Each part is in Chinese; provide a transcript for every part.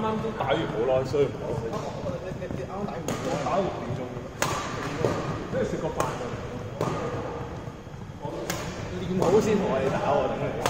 啱啱都打完好耐，所以唔好。你你啱啱打完我打六點鐘，跟住食個飯㗎。練好先同我哋打喎，等你。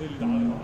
你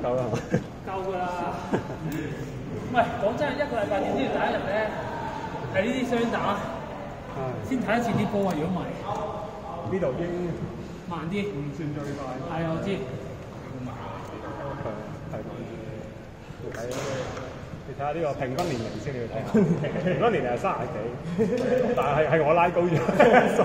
所以打一個鐘頭啦，係嘛？夠㗎啦。唔係講真，一個禮拜點知要打一日咧？係呢啲雙打。先睇一次啲波啊！如果唔係，呢度已經慢啲。唔算最快。係啊，我知。係係你睇你睇下呢個平均年齡先，你要睇下。平均年齡係三十幾，但係係我拉高咗。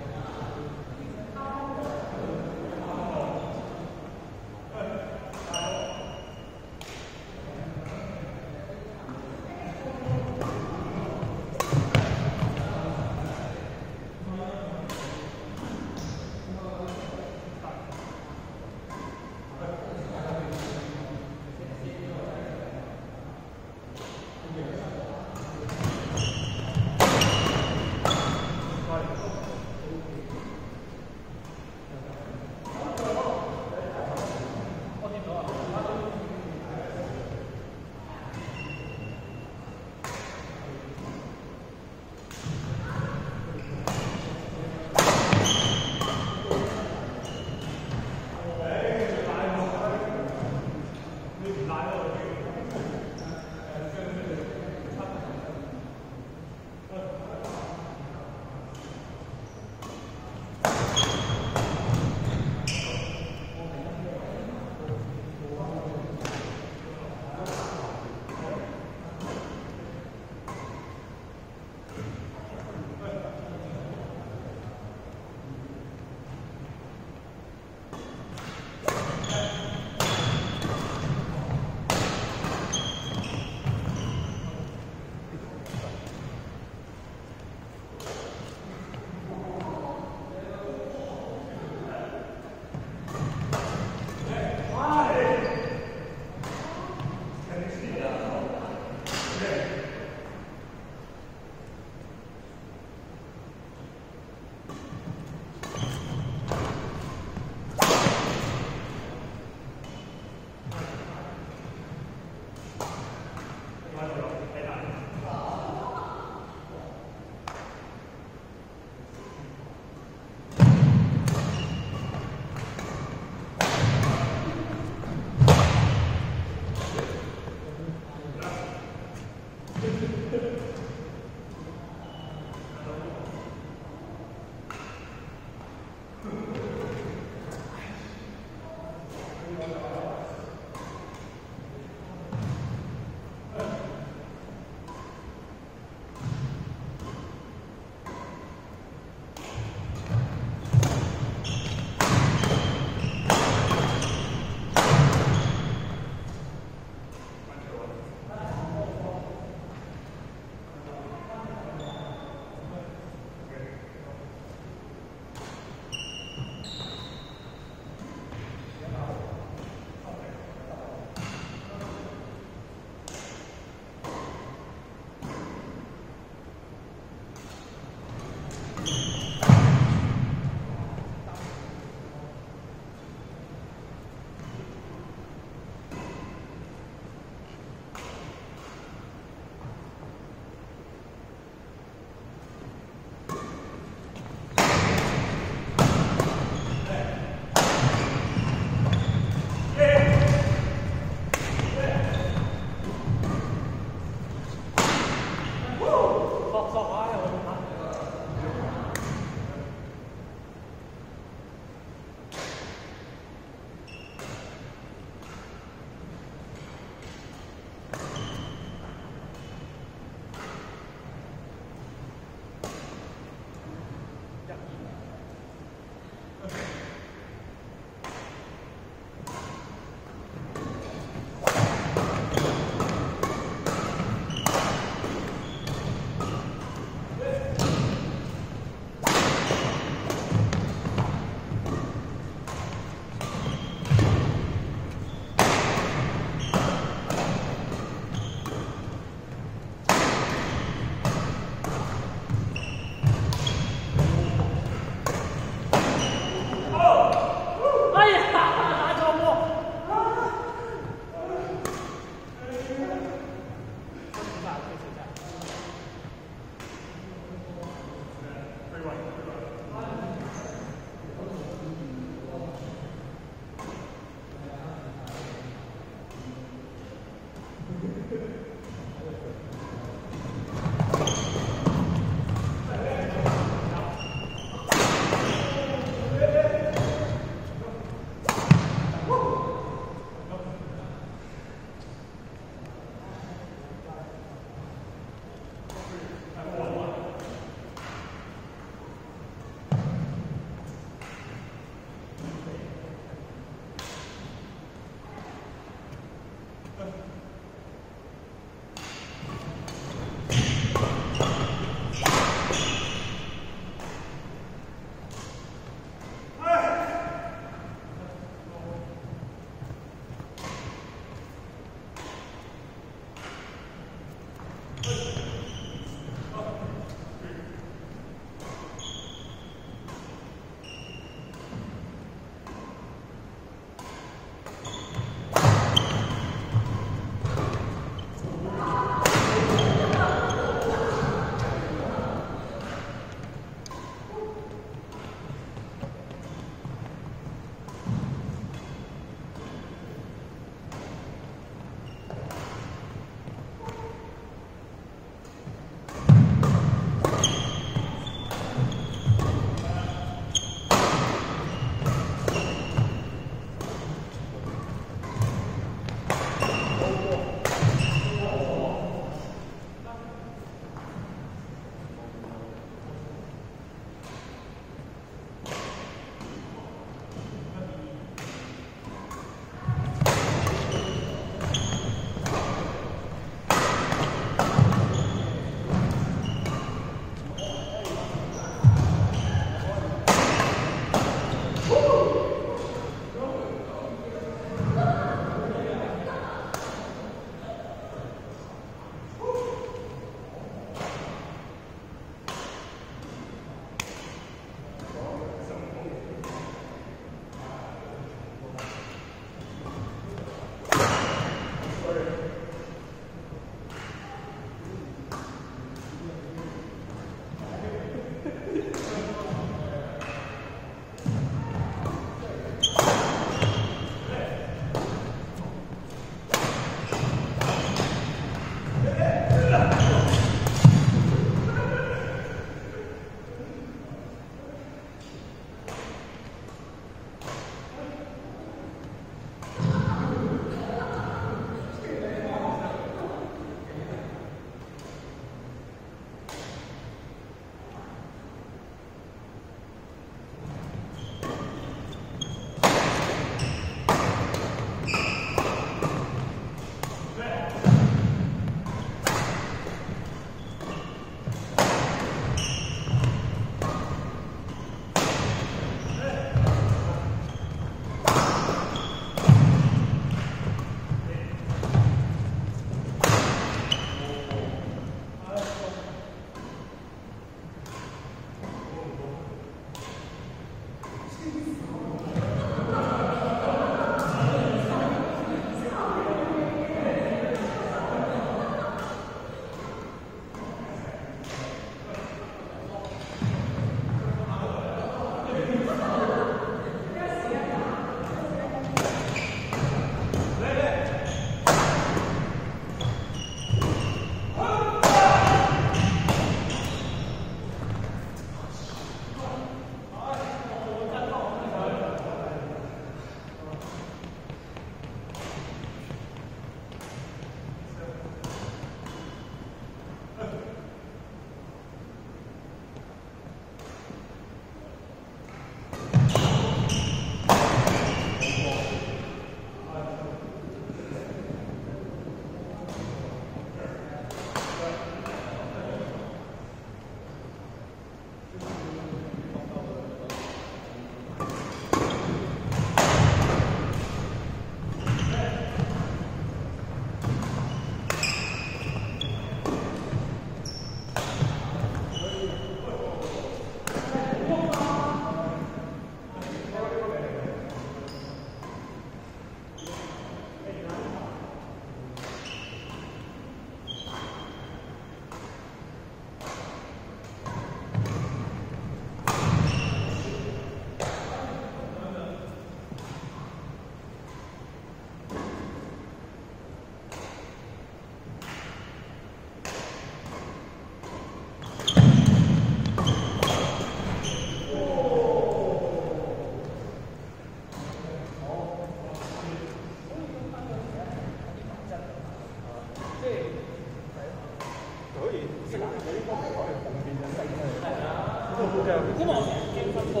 咁我經分科。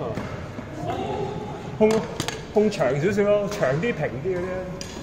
啊。所以。控控長少少咯，長啲平啲嗰啲。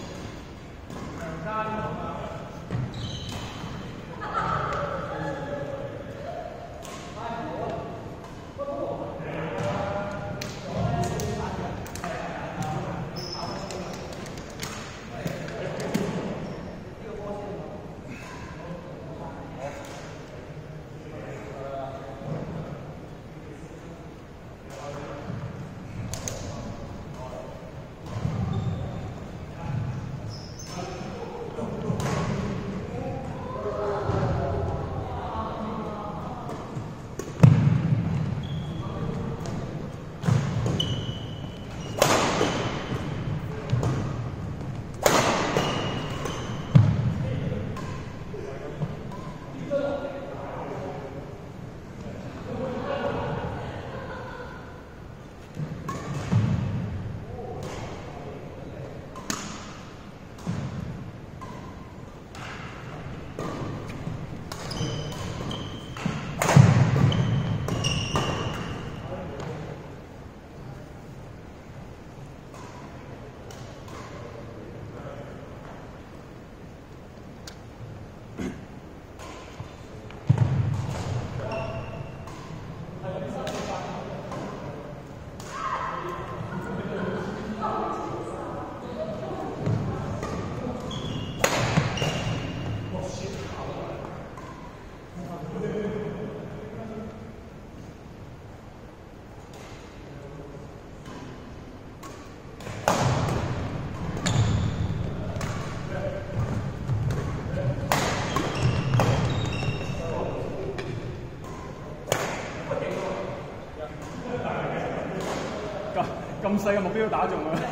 咁細嘅目標都打中啊。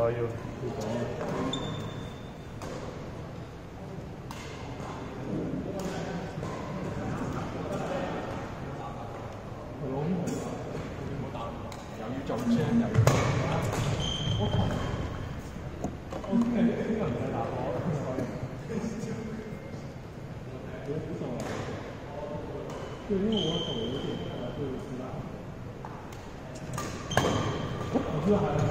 講唔掂啊！要